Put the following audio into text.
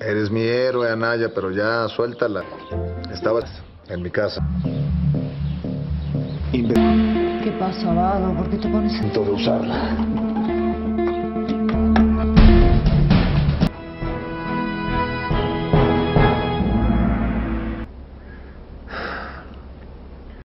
Eres mi héroe, Anaya, pero ya suéltala. Estabas en mi casa. ¿Qué pasa, vago? ¿Por qué te pones Intento de usarla.